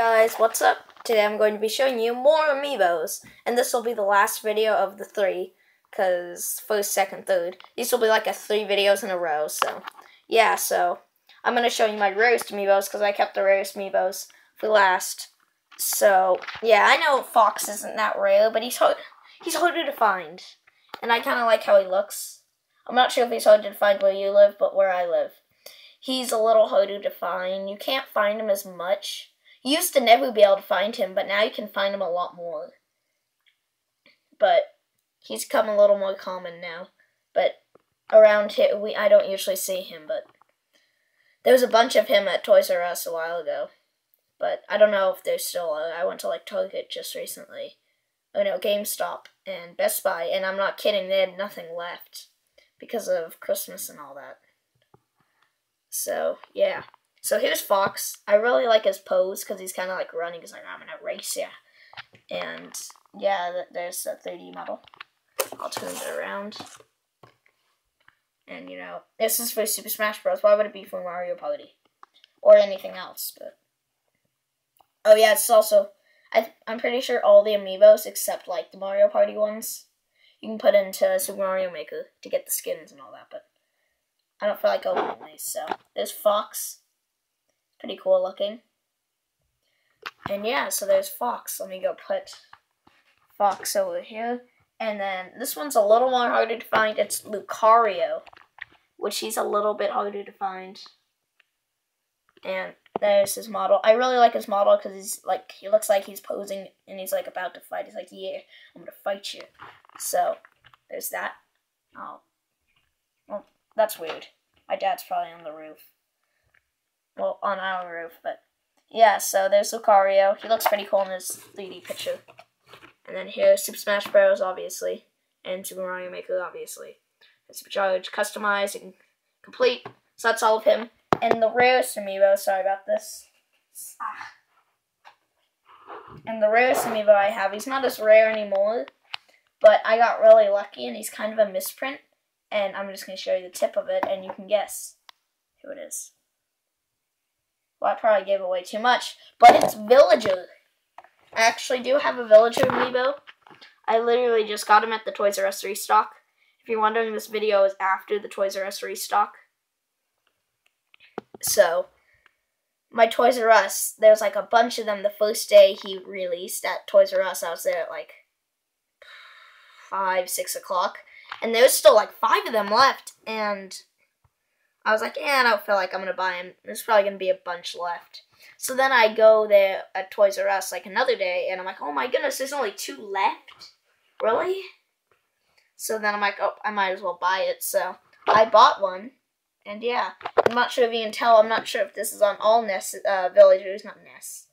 guys, what's up? Today I'm going to be showing you more amiibos, and this will be the last video of the three, because first, second, third. These will be like a three videos in a row, so yeah, so I'm going to show you my rarest amiibos, because I kept the rarest amiibos for last. So, yeah, I know Fox isn't that rare, but he's hard, he's harder to find, and I kind of like how he looks. I'm not sure if he's hard to find where you live, but where I live. He's a little harder to find. You can't find him as much you used to never be able to find him, but now you can find him a lot more. But he's come a little more common now. But around here, we I don't usually see him, but there was a bunch of him at Toys R Us a while ago. But I don't know if there's still. Uh, I went to like Target just recently. Oh no, GameStop and Best Buy, and I'm not kidding. They had nothing left because of Christmas and all that. So yeah. So here's Fox. I really like his pose because he's kind of like running. He's like, I'm gonna race ya. And yeah, there's a 3D model. I'll turn it around. And you know, this is for Super Smash Bros. Why would it be for Mario Party or anything else? But oh yeah, it's also I I'm pretty sure all the amiibos except like the Mario Party ones you can put into Super Mario Maker to get the skins and all that. But I don't feel like opening these. So there's Fox. Pretty cool looking. And yeah, so there's Fox. Let me go put Fox over here. And then this one's a little more harder to find. It's Lucario, which he's a little bit harder to find. And there's his model. I really like his model because he's like he looks like he's posing and he's like about to fight. He's like, yeah, I'm gonna fight you. So there's that. Oh, well, that's weird. My dad's probably on the roof well, on our roof, but yeah, so there's Lucario. He looks pretty cool in this 3D picture. And then here's Super Smash Bros, obviously, and Super Mario Maker, obviously. It's Supercharged, customized, and complete. So that's all of him. And the rarest amiibo, sorry about this. Ah. And the rarest amiibo I have, he's not as rare anymore, but I got really lucky, and he's kind of a misprint. And I'm just going to show you the tip of it, and you can guess who it is. Well, I probably gave away too much. But it's Villager. I actually do have a Villager amiibo. I literally just got him at the Toys R Us restock. If you're wondering, this video is after the Toys R Us restock. So, my Toys R Us, there's like a bunch of them the first day he released at Toys R Us. I was there at like 5, 6 o'clock. And there's still like five of them left. And I was like, yeah, I don't feel like I'm gonna buy them. There's probably gonna be a bunch left. So then I go there at Toys R Us like another day, and I'm like, oh my goodness, there's only two left. Really? So then I'm like, oh, I might as well buy it. So I bought one, and yeah, I'm not sure if you can tell. I'm not sure if this is on all Ness uh, villagers, not Ness,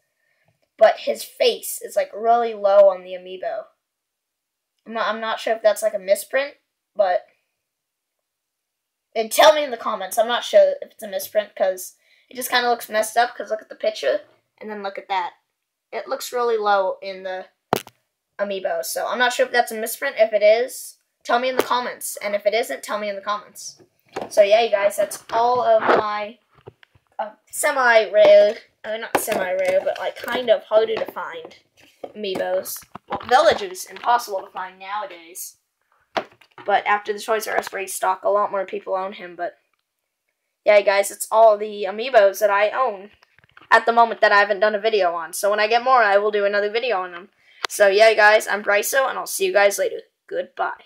but his face is like really low on the amiibo. I'm not, I'm not sure if that's like a misprint, but and tell me in the comments. I'm not sure if it's a misprint because it just kind of looks messed up because look at the picture and then look at that. It looks really low in the amiibo. So I'm not sure if that's a misprint. If it is, tell me in the comments. And if it isn't, tell me in the comments. So yeah, you guys, that's all of my uh, semi-rare, uh, not semi-rare, but like kind of harder to find amiibos. Well, villagers, impossible to find nowadays. But after the Toys R Us restock, a lot more people own him. But yeah, guys, it's all the amiibos that I own at the moment that I haven't done a video on. So when I get more, I will do another video on them. So yeah, guys, I'm Briso, and I'll see you guys later. Goodbye.